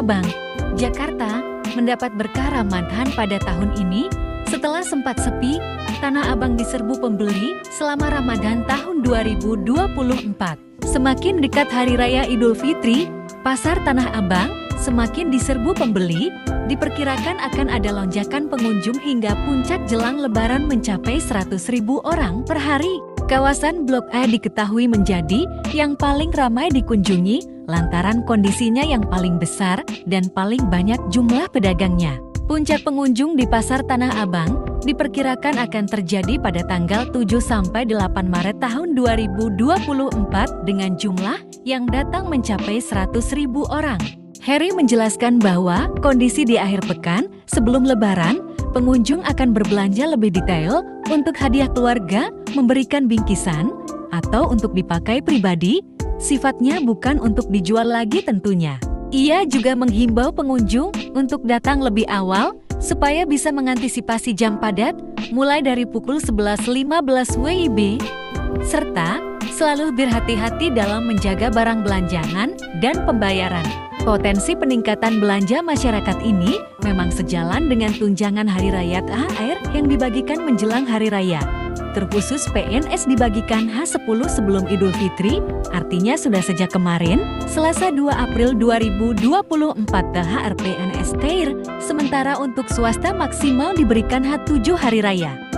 Abang, Jakarta, mendapat berkah Ramadan pada tahun ini setelah sempat sepi, Tanah Abang diserbu pembeli selama Ramadan tahun 2024. Semakin dekat Hari Raya Idul Fitri, Pasar Tanah Abang semakin diserbu pembeli, diperkirakan akan ada lonjakan pengunjung hingga puncak jelang lebaran mencapai 100 ribu orang per hari. Kawasan Blok A diketahui menjadi yang paling ramai dikunjungi lantaran kondisinya yang paling besar dan paling banyak jumlah pedagangnya. Puncak pengunjung di Pasar Tanah Abang diperkirakan akan terjadi pada tanggal 7 sampai 8 Maret tahun 2024 dengan jumlah yang datang mencapai 100 ribu orang. Harry menjelaskan bahwa kondisi di akhir pekan sebelum lebaran pengunjung akan berbelanja lebih detail untuk hadiah keluarga, memberikan bingkisan, atau untuk dipakai pribadi, sifatnya bukan untuk dijual lagi tentunya. Ia juga menghimbau pengunjung untuk datang lebih awal supaya bisa mengantisipasi jam padat mulai dari pukul 11.15 WIB, serta selalu berhati-hati dalam menjaga barang belanjangan dan pembayaran. Potensi peningkatan belanja masyarakat ini memang sejalan dengan tunjangan Hari Raya THR yang dibagikan menjelang Hari Raya. Terkhusus PNS dibagikan H10 sebelum Idul Fitri, artinya sudah sejak kemarin, Selasa 2 April 2024 THR PNS TAIR, sementara untuk swasta maksimal diberikan H7 Hari Raya.